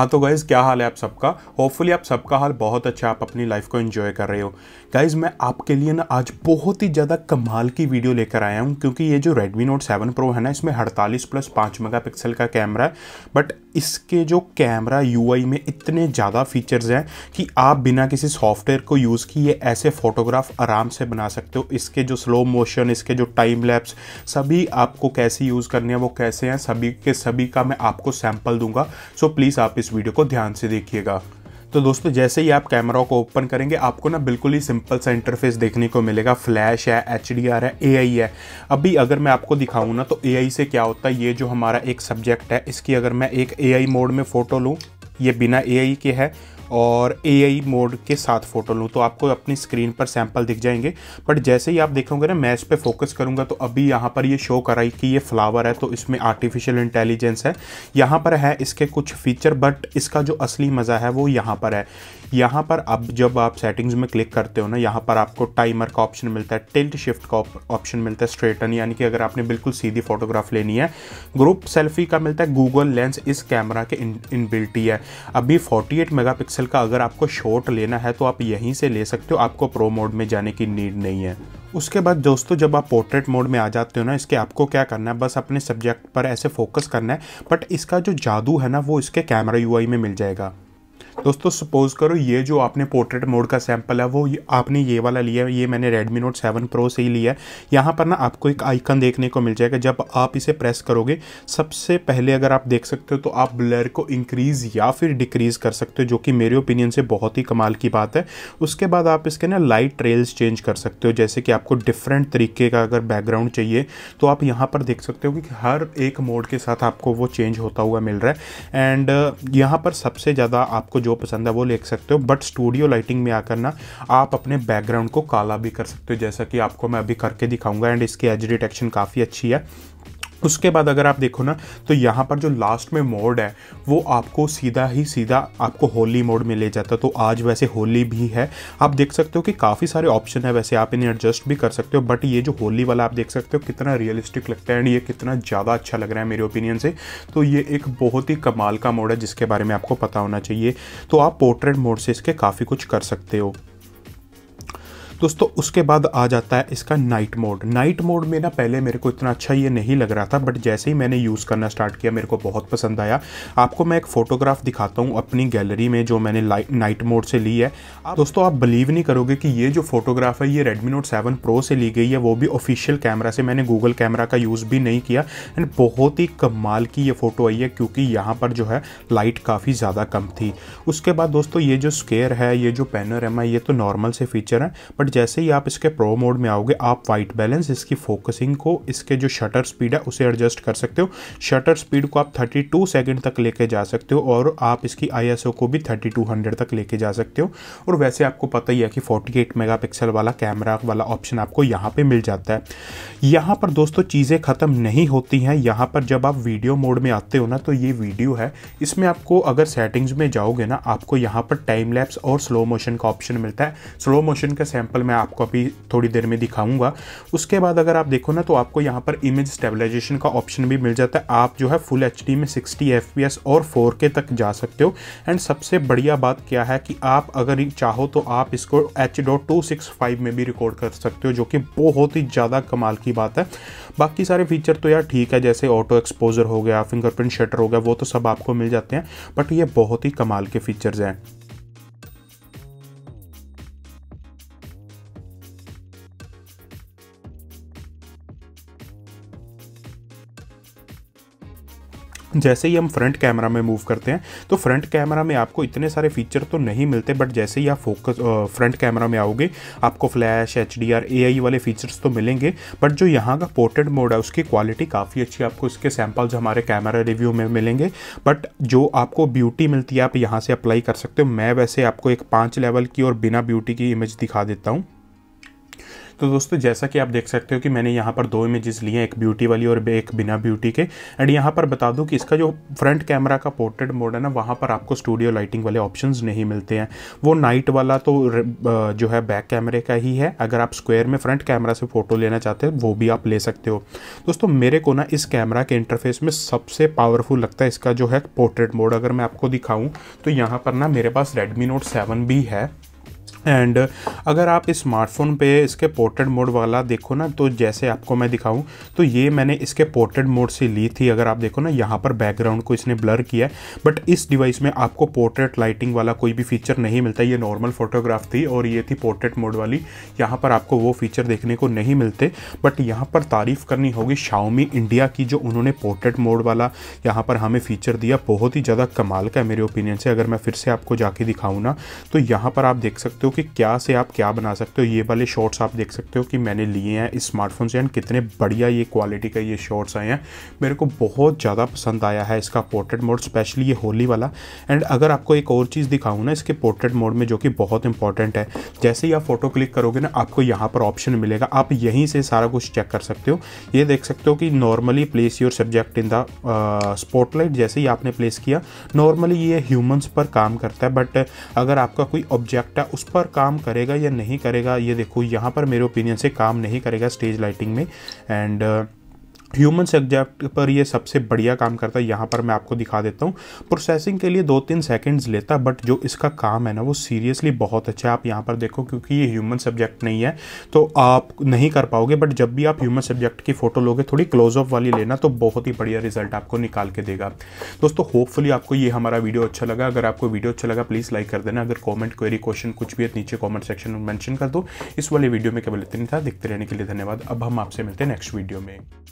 हाँ तो गाइज़ क्या हाल है आप सबका? होपफुली आप सबका हाल बहुत अच्छा आप अपनी लाइफ को एंजॉय कर रहे हो। गाइज़ मैं आपके लिए ना आज बहुत ही ज़्यादा कमाल की वीडियो लेकर आया हूँ, क्योंकि ये जो Redmi Note 7 Pro है ना, इसमें अड़तालीस प्लस पाँच मेगापिक्सल का कैमरा है। बट इसके जो कैमरा यूआई में इतने ज़्यादा फीचर्स हैं कि आप बिना किसी सॉफ्टवेयर को यूज़ किए ऐसे फ़ोटोग्राफ आराम से बना सकते हो। इसके जो स्लो मोशन इसके जो टाइम लैप्स सभी आपको कैसे यूज़ करने हैं, वो कैसे हैं, सभी के सभी का मैं आपको सैंपल दूँगा। सो प्लीज़ आप इस वीडियो को ध्यान से देखिएगा। तो दोस्तों, जैसे ही आप कैमरा को ओपन करेंगे, आपको ना बिल्कुल ही सिंपल सा इंटरफेस देखने को मिलेगा। फ्लैश है एच है ए है। अभी अगर मैं आपको दिखाऊँ ना तो एआई से क्या होता है, ये जो हमारा एक सब्जेक्ट है, इसकी अगर मैं एक ए मोड में फ़ोटो लूँ, ये बिना एआई के है और एआई मोड के साथ फ़ोटो लूँ तो आपको अपनी स्क्रीन पर सैंपल दिख जाएँगे। बट जैसे ही आप देखोगे ना मैं इस पर फोकस करूँगा तो अभी यहाँ पर ये शो कराई कि ये फ्लावर है तो इसमें आर्टिफिशियल इंटेलिजेंस है। यहाँ पर है इसके कुछ फीचर बट इसका जो असली मज़ा है, वो यहाँ पर है। यहाँ पर अब जब आप सेटिंग्स में क्लिक करते हो ना, यहाँ पर आपको टाइमर का ऑप्शन मिलता है टिल्ट शिफ्ट का ऑप्शन मिलता है स्ट्रेटन यानी कि अगर आपने बिल्कुल सीधी फोटोग्राफ लेनी है। ग्रुप सेल्फी का मिलता है गूगल लेंस इस कैमरा के इन बिल्टी है अभी 48 मेगापिक्सल का अगर आपको शॉट लेना है तो आप यहीं से ले सकते हो। आपको प्रो मोड में जाने की नीड नहीं है। उसके बाद दोस्तों, जब आप पोर्ट्रेट मोड में आ जाते हो ना, इसके आपको क्या करना है? बस अपने सब्जेक्ट पर ऐसे फोकस करना है। बट इसका जो जादू है ना, वो इसके कैमरा यूआई में मिल जाएगा। दोस्तों सपोज़ करो ये जो आपने पोर्ट्रेट मोड का सैंपल है, वो आपने ये वाला लिया है, ये मैंने Redmi Note 7 Pro से ही लिया है। यहाँ पर ना आपको एक आइकन देखने को मिल जाएगा। जब आप इसे प्रेस करोगे, सबसे पहले अगर आप देख सकते हो तो आप ब्लर को इंक्रीज़ या फिर डिक्रीज़ कर सकते हो, जो कि मेरे ओपिनियन से बहुत ही कमाल की बात है। उसके बाद आप इसके ना लाइट ट्रेल्स चेंज कर सकते हो, जैसे कि आपको डिफरेंट तरीके का अगर बैकग्राउंड चाहिए तो आप यहाँ पर देख सकते हो कि हर एक मोड के साथ आपको वो चेंज होता हुआ मिल रहा है। एंड यहाँ पर सबसे ज़्यादा आपको जो जो पसंद है वो ले सकते हो। बट स्टूडियो लाइटिंग में आकर ना आप अपने बैकग्राउंड को काला भी कर सकते हो। जैसा कि आपको मैं अभी करके दिखाऊँगा एंड इसकी एज डिटेक्शन काफ़ी अच्छी है। उसके बाद अगर आप देखो ना तो यहाँ पर जो लास्ट में मोड है, वो आपको सीधा ही सीधा आपको होली मोड में ले जाता है। तो आज वैसे होली भी है। आप देख सकते हो कि काफ़ी सारे ऑप्शन है, वैसे आप इन्हें एडजस्ट भी कर सकते हो बट ये जो होली वाला आप देख सकते हो, कितना रियलिस्टिक लगता है एंड ये कितना ज़्यादा अच्छा लग रहा है मेरे ओपिनियन से। तो ये एक बहुत ही कमाल का मोड है, जिसके बारे में आपको पता होना चाहिए। तो आप पोर्ट्रेट मोड से इसके काफ़ी कुछ कर सकते हो। दोस्तों, उसके बाद आ जाता है इसका नाइट मोड नाइट मोड में ना पहले मेरे को इतना अच्छा ये नहीं लग रहा था बट जैसे ही मैंने यूज़ करना स्टार्ट किया, मेरे को बहुत पसंद आया। आपको मैं एक फ़ोटोग्राफ दिखाता हूँ अपनी गैलरी में जो मैंने नाइट मोड से ली है। आप दोस्तों, आप बिलीव नहीं करोगे कि ये जो फोटोग्राफ है, ये रेडमी नोट सेवन प्रो से ली गई है, वो भी ऑफिशियल कैमरा से। मैंने गूगल कैमरा का यूज़ भी नहीं किया। एंड बहुत ही कमाल की ये फ़ोटो आई है, क्योंकि यहाँ पर जो है लाइट काफ़ी ज़्यादा कम थी। उसके बाद दोस्तों, ये जो स्केयर है, ये जो पैनर है, ये तो नॉर्मल से फीचर है बट जैसे ही आप इसके प्रो मोड में आओगे, आप वाइट बैलेंस इसकी फोकसिंग को, इसके जो शटर स्पीड है, उसे एडजस्ट कर सकते हो। शटर स्पीड को आप 32 सेकंड तक लेके जा सकते हो और आप इसकी आईएसओ को भी 3200 तक लेके जा सकते हो। और वैसे आपको पता ही है कि 48 मेगापिक्सल वाला कैमरा वाला ऑप्शन आपको यहाँ पे मिल जाता है। यहाँ पर दोस्तों चीज़ें ख़त्म नहीं होती हैं। यहाँ पर जब आप वीडियो मोड में आते हो ना तो ये वीडियो है। इसमें आपको अगर सेटिंग्स में जाओगे ना, आपको यहाँ पर टाइम लैप्स और स्लो मोशन का ऑप्शन मिलता है। स्लो मोशन का सैंपल मैं आपको अभी थोड़ी देर में दिखाऊँगा। उसके बाद अगर आप देखो ना तो आपको यहाँ पर इमेज स्टेबलाइजेशन का ऑप्शन भी मिल जाता है। आप जो है फुल एच में सिक्सटी एफ़ और फोर तक जा सकते हो। एंड सबसे बढ़िया बात क्या है कि आप अगर चाहो तो आप इसको एच में भी रिकॉर्ड कर सकते हो, जो कि बहुत ही ज़्यादा कमाल की बात है। बाकी सारे फीचर तो यार ठीक है, जैसे ऑटो एक्सपोजर हो गया फिंगरप्रिंट शटर हो गया, वो तो सब आपको मिल जाते हैं बट ये बहुत ही कमाल के फीचर्स हैं। जैसे ही हम फ्रंट कैमरा में मूव करते हैं तो फ्रंट कैमरा में आपको इतने सारे फीचर तो नहीं मिलते बट जैसे ही आप फोकस फ्रंट कैमरा में आओगे, आपको flash H D R A I वाले फीचर्स तो मिलेंगे बट जो यहाँ का पोर्ट्रेट मोड है, उसकी क्वालिटी काफ़ी अच्छी आपको इसके सैम्पल्स हमारे कैमरा रिव्यू में मिलेंगे बट जो आपको ब्यूटी मिलती है, आप यहाँ से अप्लाई कर सकते हो। मैं वैसे आपको एक पाँच लेवल की और बिना ब्यूटी की इमेज दिखा देता हूँ। तो दोस्तों, जैसा कि आप देख सकते हो कि मैंने यहाँ पर दो इमेजेस लिए हैं, एक ब्यूटी वाली और एक बिना ब्यूटी के। एंड यहाँ पर बता दूँ कि इसका जो फ्रंट कैमरा का पोर्ट्रेट मोड है ना, वहाँ पर आपको स्टूडियो लाइटिंग वाले ऑप्शन नहीं मिलते हैं। वो नाइट वाला तो जो है बैक कैमरे का ही है। अगर आप स्क्वायर में फ्रंट कैमरा से फ़ोटो लेना चाहते हो, वो भी आप ले सकते हो। दोस्तों, मेरे को ना इस कैमरा के इंटरफेस में सबसे पावरफुल लगता है इसका जो है पोर्ट्रेट मोड अगर मैं आपको दिखाऊँ तो यहाँ पर ना मेरे पास रेडमी नोट सेवन भी है। एंड अगर आप इस स्मार्टफ़ोन पे इसके पोर्ट्रेट मोड वाला देखो ना तो जैसे आपको मैं दिखाऊँ तो ये मैंने इसके पोर्ट्रेट मोड से ली थी। अगर आप देखो ना, यहाँ पर बैकग्राउंड को इसने ब्लर किया है बट इस डिवाइस में आपको पोर्ट्रेट लाइटिंग वाला कोई भी फीचर नहीं मिलता। ये नॉर्मल फोटोग्राफ थी और ये थी पोर्ट्रेट मोड वाली। यहाँ पर आपको वो फीचर देखने को नहीं मिलते बट यहाँ पर तारीफ़ करनी होगी शाओमी इंडिया की, जो उन्होंने पोर्ट्रेट मोड वाला यहाँ पर हमें फीचर दिया। बहुत ही ज़्यादा कमाल का है मेरे ओपिनियन से। अगर मैं फिर से आपको जाके दिखाऊँ ना तो यहाँ पर आप देख सकते हो कि क्या से आप क्या बना सकते हो, ये वाले शॉर्ट्स आप देख सकते हो कि मैंने लिए हैं इस स्मार्टफ़ोन से एंड कितने बढ़िया ये क्वालिटी का ये शॉर्ट्स आए हैं। मेरे को बहुत ज़्यादा पसंद आया है इसका पोर्ट्रेट मोड स्पेशली ये होली वाला। एंड अगर आपको एक और चीज़ दिखाऊँ ना, इसके पोर्ट्रेट मोड में जो कि बहुत इंपॉर्टेंट है, जैसे ही आप फ़ोटो क्लिक करोगे ना, आपको यहाँ पर ऑप्शन मिलेगा। आप यहीं से सारा कुछ चेक कर सकते हो। ये देख सकते हो कि normally place your subject in the spotlight जैसे ही आपने प्लेस किया। नॉर्मली ये ह्यूमंस पर काम करता है बट अगर आपका कोई ऑब्जेक्ट है, उस पर काम करेगा या नहीं करेगा, ये देखो, यहाँ पर मेरे ओपिनियन से काम नहीं करेगा स्टेज लाइटिंग में। एंड ह्यूमन सब्जेक्ट पर ये सबसे बढ़िया काम करता है, यहाँ पर मैं आपको दिखा देता हूँ। प्रोसेसिंग के लिए दो तीन सेकंड्स लेता है बट जो इसका काम है ना, वो सीरियसली बहुत अच्छा है। आप यहाँ पर देखो, क्योंकि ये ह्यूमन सब्जेक्ट नहीं है तो आप नहीं कर पाओगे बट जब भी आप ह्यूमन सब्जेक्ट की फ़ोटो लोगे, थोड़ी क्लोजअप वाली लेना तो बहुत ही बढ़िया रिज़ल्ट आपको निकाल के देगा। दोस्तों होपफुली आपको ये हमारा वीडियो अच्छा लगा। अगर आपको वीडियो अच्छा लगा प्लीज़ लाइक कर देना। अगर कॉमेंट क्वेरी क्वेश्चन कुछ भी है, नीचे कॉमेंट सेक्शन में मैंशन कर दो। इस वाले वीडियो में केवल इतनी था। देखते रहने के लिए धन्यवाद। अब हम आपसे मिलते हैं नेक्स्ट वीडियो में।